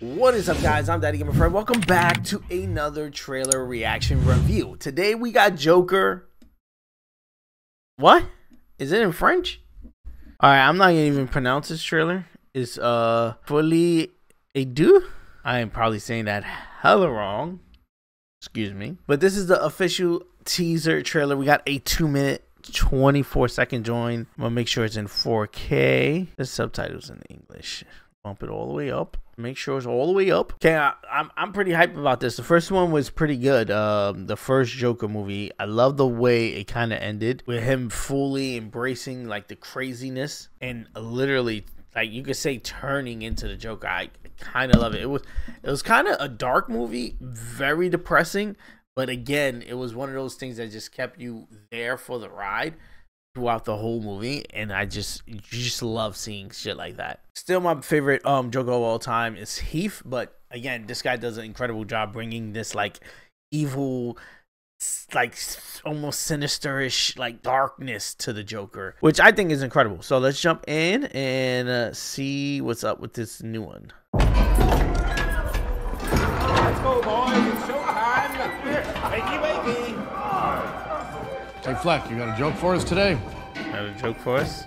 What is up guys, I'm Daddy Gamer Fred. Welcome back to another trailer reaction review. Today we got Joker. What? Is it in French? Alright, I'm not gonna even pronounce this trailer. It's uh fully a do. I am probably saying that hella wrong. Excuse me. But this is the official teaser trailer. We got a two minute 24 second join. I'm gonna make sure it's in 4K. The subtitles in English. Bump it all the way up. Make sure it's all the way up. Okay, I, am I'm, I'm pretty hyped about this. The first one was pretty good. Um, the first Joker movie. I love the way it kind of ended with him fully embracing like the craziness and literally like you could say turning into the Joker. I kind of love it. It was it was kind of a dark movie, very depressing, but again, it was one of those things that just kept you there for the ride throughout the whole movie and i just just love seeing shit like that. Still my favorite um joker of all time is heath but again this guy does an incredible job bringing this like evil like almost sinisterish like darkness to the joker which i think is incredible. So let's jump in and uh, see what's up with this new one. Let's go boys. It's showtime. Wakey wakey Hey Fleck, you got a joke for us today? Got a joke for us?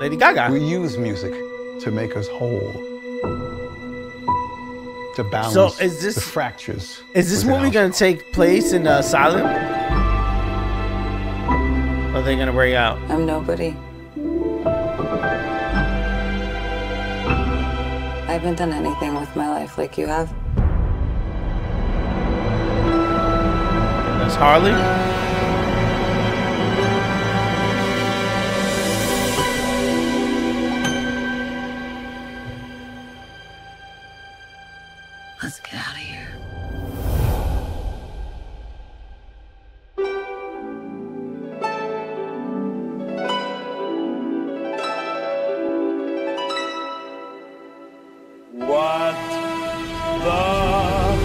Lady Gaga. We use music to make us whole. To balance so is this, the fractures. Is this movie going to take place in uh, Asylum? Or are they going to break out? I'm nobody. Haven't done anything with my life like you have. That's Harley? Let's get out of here. What the world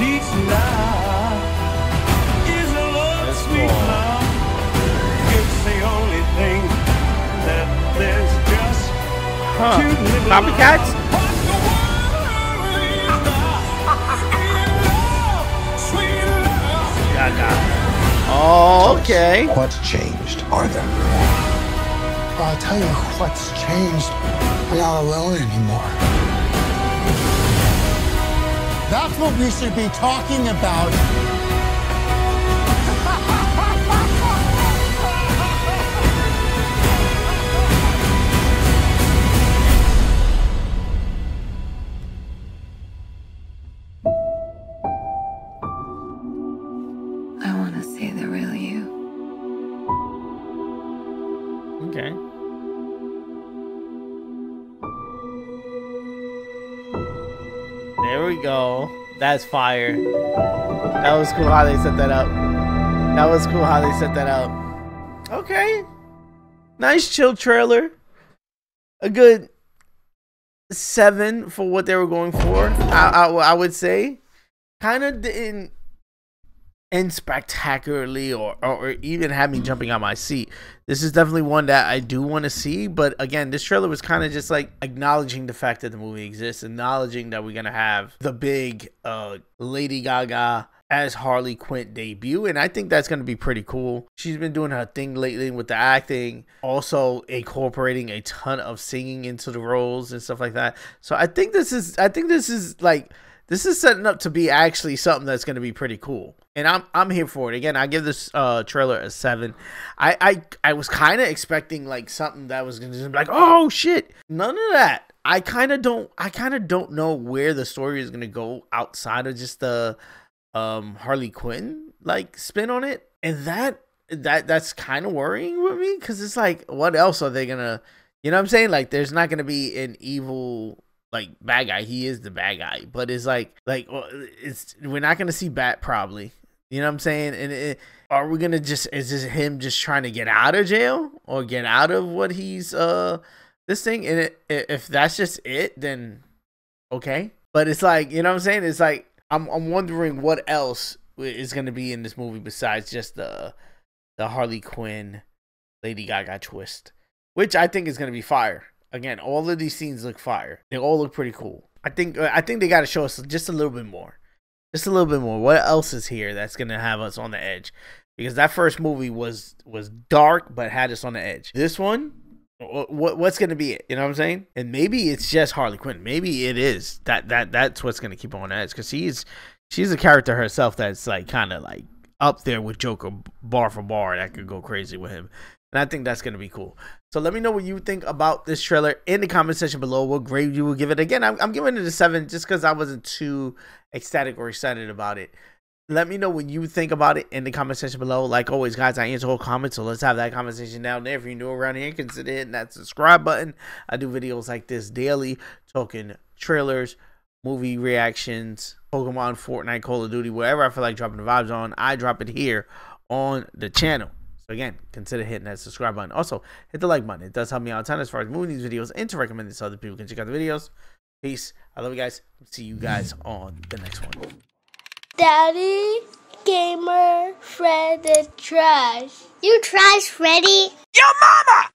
needs now is a love That's sweet cool. love. It's the only thing that there's just Huh. too little Copycats? of. What the world is now is love, sweet love. Gaga. Oh, okay. What's changed, Arthur? I'll tell you what's changed. I'm not alone anymore. That's what we should be talking about. I want to see the real you. Okay. There we go. That's fire. That was cool how they set that up. That was cool how they set that up. Okay. Nice chill trailer. A good seven for what they were going for. I, I, I would say. Kind of didn't end spectacularly or, or, or even have me jumping on my seat. This is definitely one that I do want to see. But again, this trailer was kind of just like acknowledging the fact that the movie exists, acknowledging that we're going to have the big uh, Lady Gaga as Harley Quinn debut. And I think that's going to be pretty cool. She's been doing her thing lately with the acting, also incorporating a ton of singing into the roles and stuff like that. So I think this is, I think this is like, this is setting up to be actually something that's going to be pretty cool. And i'm i'm here for it. Again i give this uh trailer a seven. I i, I was kind of expecting like something that was going to be like oh shit. None of that. I kind of don't i kind of don't know where the story is going to go outside of just the um harley quinn like spin on it. And that that that's kind of worrying with me because it's like what else are they gonna you know what i'm saying? Like there's not gonna be an evil like bad guy. He is the bad guy, but it's like like it's we're not gonna see Bat probably. You know what I'm saying? And it, are we gonna just is this him just trying to get out of jail or get out of what he's uh this thing? And it, if that's just it, then okay. But it's like you know what I'm saying? It's like I'm I'm wondering what else is to be in this movie besides just the the Harley Quinn, Lady Gaga twist, which I think is to be fire. Again, all of these scenes look fire. They all look pretty cool. I think uh, I think they got to show us just a little bit more, just a little bit more. What else is here that's going to have us on the edge? Because that first movie was was dark but had us on the edge. This one, what what's going to be it? You know what I'm saying? And maybe it's just Harley Quinn. Maybe it is that that that's what's going to keep on edge because she's she's a character herself that's like kind of like up there with Joker bar for bar that could go crazy with him. And I think that's going to be cool. So let me know what you think about this trailer in the comment section below. What grade you will give it. Again, I'm, I'm giving it a 7 just because I wasn't too ecstatic or excited about it. Let me know what you think about it in the comment section below. Like always, guys, I answer all comments, so let's have that conversation down there. If you're new around here, consider hitting that subscribe button. I do videos like this daily, talking trailers, movie reactions, Pokemon, Fortnite, Call of Duty, wherever I feel like dropping the vibes on, I drop it here on the channel. So again, consider hitting that subscribe button. Also, hit the like button. It does help me out a ton as far as moving these videos and to recommend this so other people can check out the videos. Peace. I love you guys. See you guys on the next one. Daddy, gamer, Fred, and trash. You trash, Freddy. Your mama!